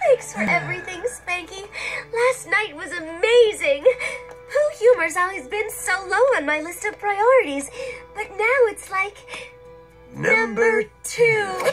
Thanks for everything, Spanky. Last night was amazing. Who humor's always been so low on my list of priorities, but now it's like Number two.